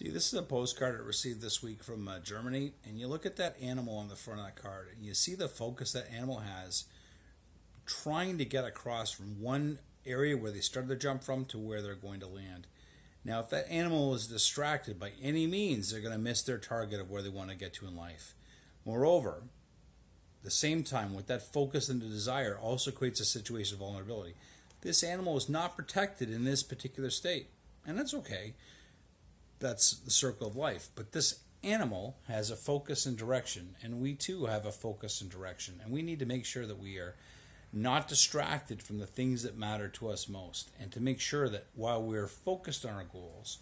See, this is a postcard I received this week from uh, Germany, and you look at that animal on the front of that card, and you see the focus that animal has trying to get across from one area where they started to jump from to where they're going to land. Now, if that animal is distracted by any means, they're going to miss their target of where they want to get to in life. Moreover, the same time, with that focus and the desire, also creates a situation of vulnerability. This animal is not protected in this particular state, and that's okay that's the circle of life. But this animal has a focus and direction, and we too have a focus and direction, and we need to make sure that we are not distracted from the things that matter to us most, and to make sure that while we're focused on our goals,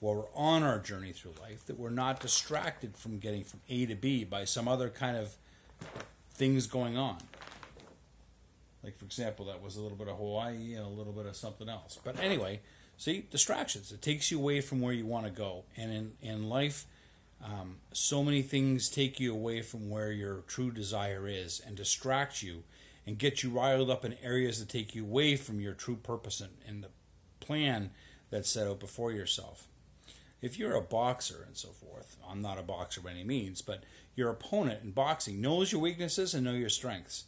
while we're on our journey through life, that we're not distracted from getting from A to B by some other kind of things going on. Like, for example, that was a little bit of Hawaii and a little bit of something else. But anyway, See, distractions. It takes you away from where you want to go. And in, in life, um, so many things take you away from where your true desire is and distract you and get you riled up in areas that take you away from your true purpose and, and the plan that's set out before yourself. If you're a boxer and so forth, I'm not a boxer by any means, but your opponent in boxing knows your weaknesses and know your strengths.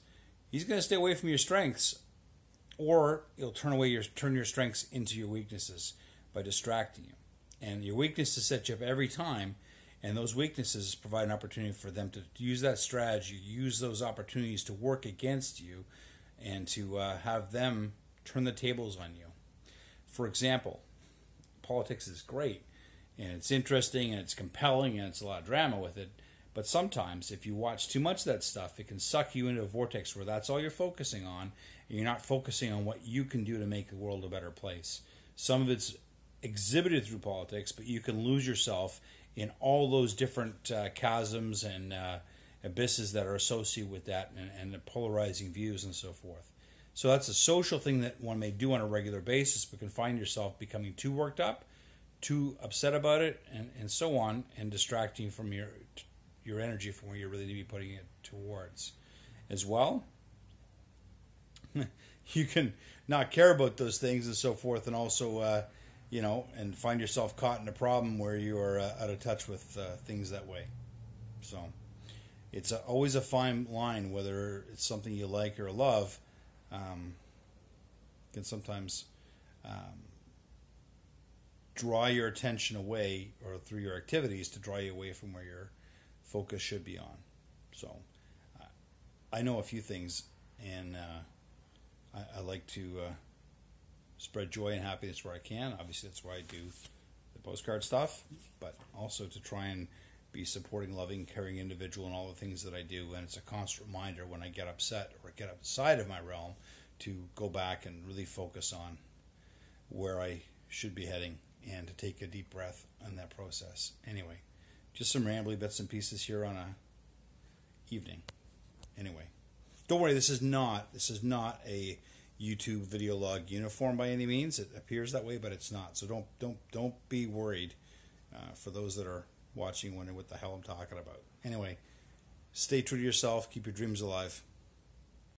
He's going to stay away from your strengths or you'll turn away your turn your strengths into your weaknesses by distracting you. And your weaknesses set you up every time, and those weaknesses provide an opportunity for them to use that strategy, use those opportunities to work against you, and to uh, have them turn the tables on you. For example, politics is great, and it's interesting, and it's compelling, and it's a lot of drama with it. But sometimes, if you watch too much of that stuff, it can suck you into a vortex where that's all you're focusing on, and you're not focusing on what you can do to make the world a better place. Some of it's exhibited through politics, but you can lose yourself in all those different uh, chasms and uh, abysses that are associated with that and, and the polarizing views and so forth. So that's a social thing that one may do on a regular basis, but can find yourself becoming too worked up, too upset about it, and, and so on, and distracting from your your energy from where you really need to be putting it towards. As well, you can not care about those things and so forth, and also, uh, you know, and find yourself caught in a problem where you are uh, out of touch with uh, things that way. So, it's a, always a fine line whether it's something you like or love. Um, can sometimes um, draw your attention away, or through your activities, to draw you away from where your focus should be on. So, I know a few things, and uh, I, I like to uh, spread joy and happiness where I can. Obviously, that's why I do the postcard stuff, but also to try and be supporting, loving, caring individual in all the things that I do. And it's a constant reminder when I get upset or get outside of my realm to go back and really focus on where I should be heading and to take a deep breath in that process. Anyway, just some rambly bits and pieces here on a evening. Anyway, don't worry, this is not this is not a YouTube video log uniform by any means. It appears that way, but it's not. So don't don't don't be worried. Uh, for those that are watching, wondering what the hell I'm talking about. Anyway, stay true to yourself. Keep your dreams alive.